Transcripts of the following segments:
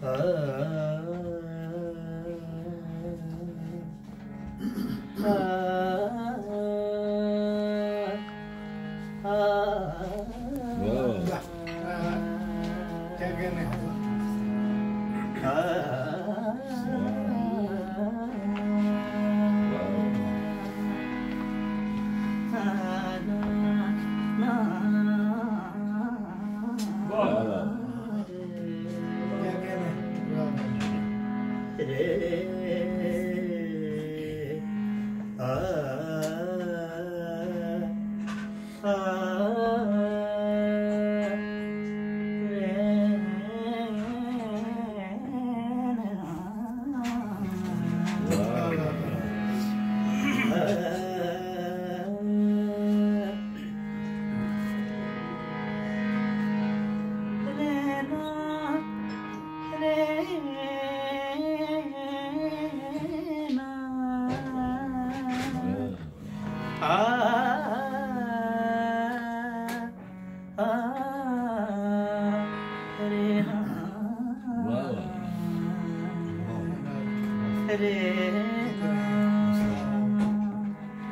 क्या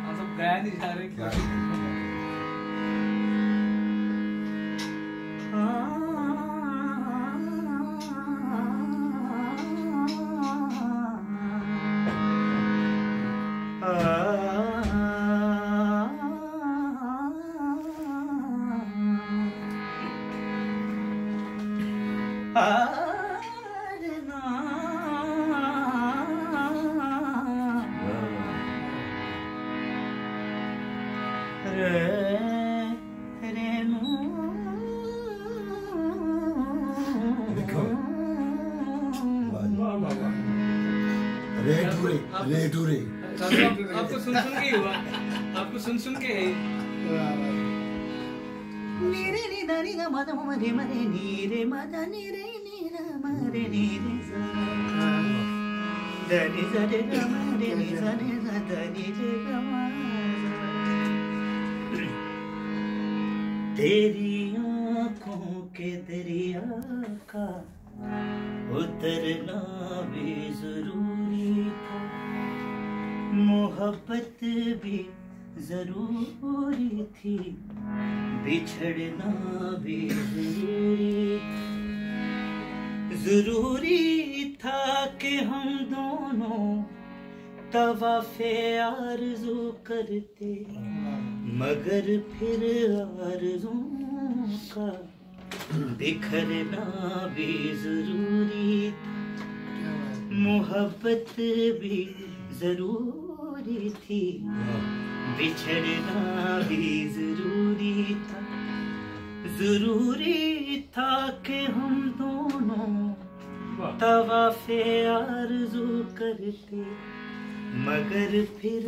हम सब गाया नहीं जा रहे। रे रेडूरे रेडूरे। आपको सुन सुन के हुआ। आपको सुन सुन के है। नीरे नी दानी मरे मरे नीरे मद नीरे नीरा मरे नीरे सा। सा दे नी सा सा जे तेरी आँखों के दरिया का उतरना भी ज़रूर मोहब्बत भी ज़रूरी थी, बिछड़ना भी ज़रूरी ज़रूरी था कि हम दोनों तवाफे आरज़ू करते, मगर फिर आरज़ू का बिखरना भी ज़रूरी था। मोहब्बत भी ज़रूरी थी। बिछड़ना भी ज़रूरी था। ज़रूरी था कि हम दोनों तवाफे आरज़ू करते मगर फिर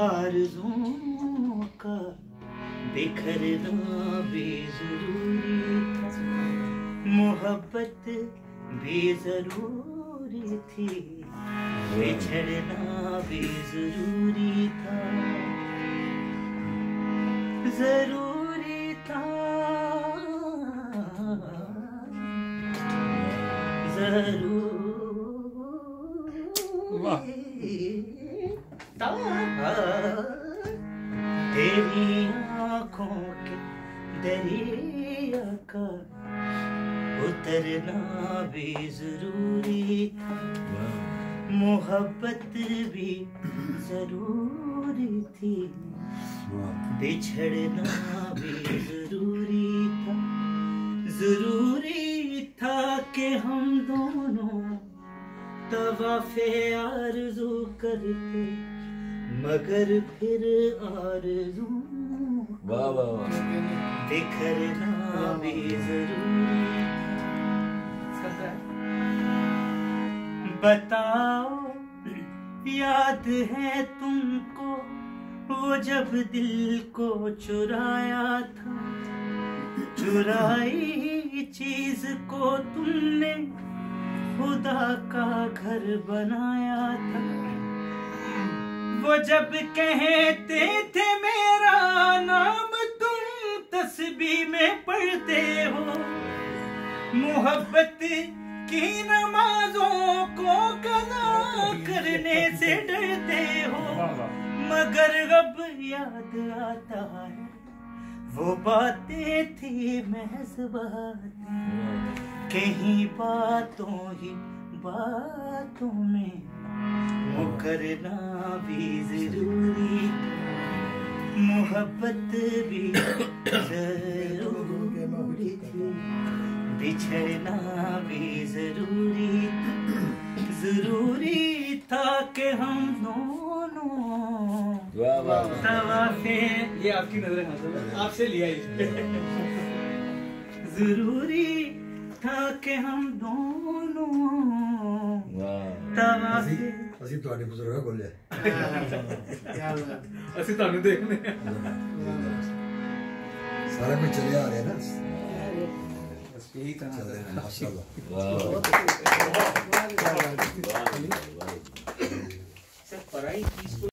आरज़ुओं का बिखरना भी ज़रूरी था। मोहब्बत भी ज़रूरी थी। बिछड़ना भी ज़रूरी था। ज़रूरी था। ज़रूरी था। तेरी आँखों के दरिया का उतरना भी ज़रूरी था। मोहब्बत भी ज़रूरी थी। बिछड़ना भी ज़रूरी था। ज़रूरी था कि हम दोनों तवाफे आरज़ू करते मगर फिर आरज़ू वाह वाह वाह। बिखरना भी ज़रूरी बताओ, याद है तुमको वो जब दिल को चुराया था। चुराई चीज़ को तुमने खुदा का घर बनाया था। वो जब कहते थे, मेरा नाम तुम तस्बी में पढ़ते हो। मोहब्बत की नमाजों करने से डरते हो मगर अब याद आता है। वो बातें थी महज बातें। कहीं बातों ही बातों में मुकरना भी ज़रूरी मोहब्बत भी ज़रूरी थी। बिछड़ना भी ज़रूरी कि हम दोनों वाह वाह तवाफे ये आपकी नजर हाजिर है आपसे लिया ये जरूरी था कि हम दोनों वाह तवाफे ਅਸੀਂ ਅਸੀਂ ਤੁਹਾਡੇ ਬਜ਼ੁਰਗਾਂ ਕੋਲ ਲਿਆ क्या बात ਅਸੀਂ ਤੁਹਾਨੂੰ ਦੇਖਨੇ ਆ ਸਾਰਾ ਕੁਝ ਚੱਲਿਆ ਆ ਰਿਹਾ ਨਾ ਬਸ ਯਹੀ ਤਾਂ ਚੱਲ ਰਿਹਾ ਮਾਸ਼ਾਅੱਲਾ ਬਹੁਤ पराई चीज़ को